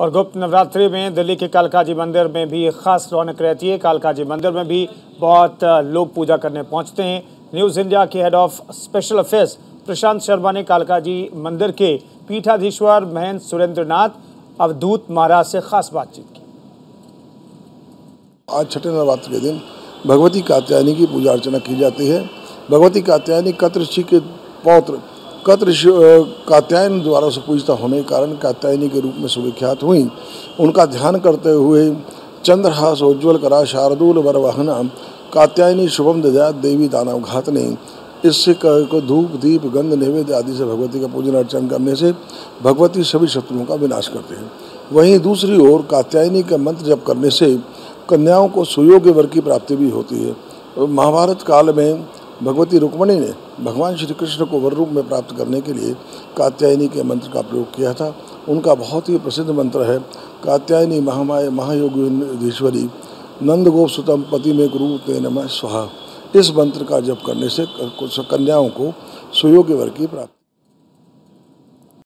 और गुप्त नवरात्रि में, दिल्ली के कालकाजी मंदिर में भी खास रौनक रहती है। कालकाजी मंदिर में भी बहुत लोग पूजा करने पहुँचते हैं। न्यूज़ इंडिया के head of special affairs Prashant Sharma ने कालकाजी मंदिर के पीठाधीश्वर महेंद्र सुरेंद्र नाथ अवधूत महाराज से खास बातचीत की। आज छठे नवरात्र के दिन भगवती कात्यायनी की पूजा अर्चना की जाती है। भगवती कात्यायनी कत्र के पौत्र कत्र कात्यायन द्वारा से पूजता होने के कारण कात्यायनी के रूप में सुविख्यात हुई। उनका ध्यान करते हुए चंद्रहास उज्ज्वल करा, शार्दूल वरवाहना, कात्यायनी शुभम दया, देवी दानव घात ने इससे को धूप, दीप, गंध, नैवेद्य आदि से भगवती का पूजन अर्चन करने से भगवती सभी शत्रुओं का विनाश करते हैं। वहीं दूसरी ओर कात्यायनी का मंत्र जप करने से कन्याओं को सुयोग्य वर की प्राप्ति भी होती है। महाभारत काल में भगवती रुक्मणी ने भगवान श्री कृष्ण को वर रूप में प्राप्त करने के लिए कात्यायनी के मंत्र का प्रयोग किया था। उनका बहुत ही प्रसिद्ध मंत्र है, कात्यायनी महामाय महायोगीश्वरी नंद गोप सुतम पति में गुरु ते नम, स्वाहा। इस मंत्र का जप करने से कन्याओं को सुयोग्य वर की प्राप्ति